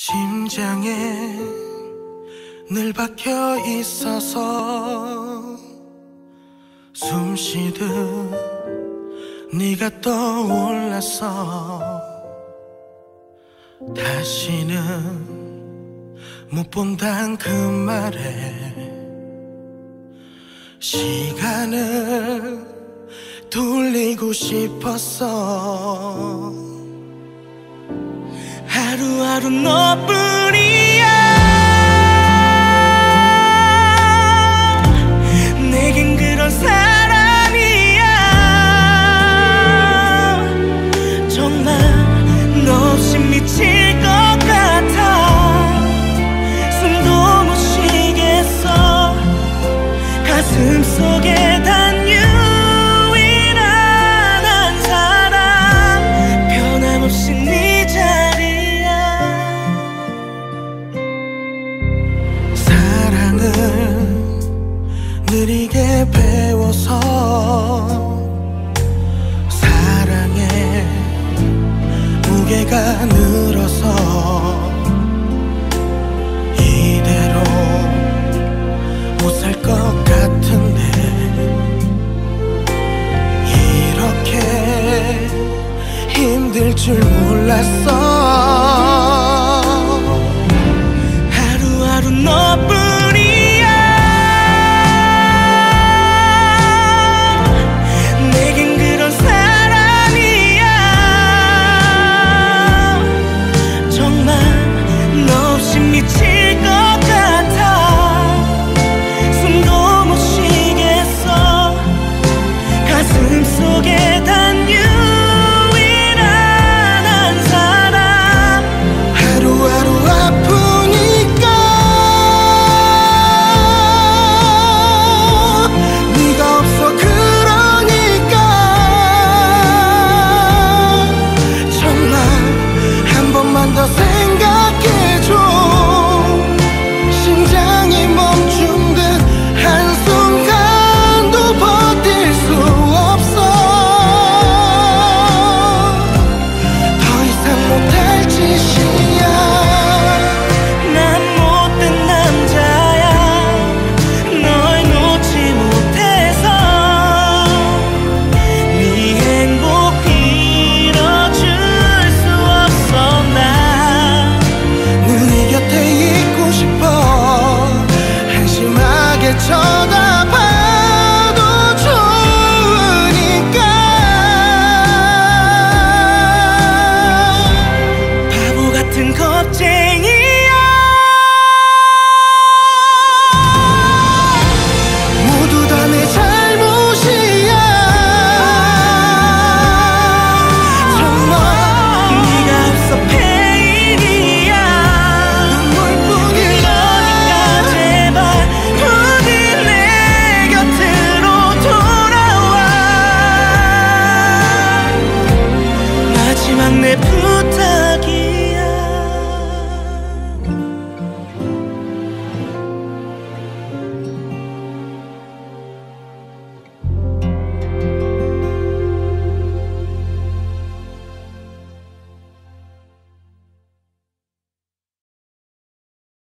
심장에 늘 박혀 있어서 숨 쉬듯 네가 떠올랐어 다시는 못 본단 그 말에 시간을 돌리고 싶었어 하루하루 너뿐이야. 내겐 그런 사람이야. 정말 너 없이 미칠 것 같아. 숨도 못 쉬겠어. 가슴 속에 느리게 배워서 사랑에 무게가 늘어서 이대로 못 살 것 같은데 이렇게 힘들 줄 몰랐어. 하루하루 너뿐 미칠 것 같아. 숨도 못 쉬겠어. 가슴 속에 다 it through.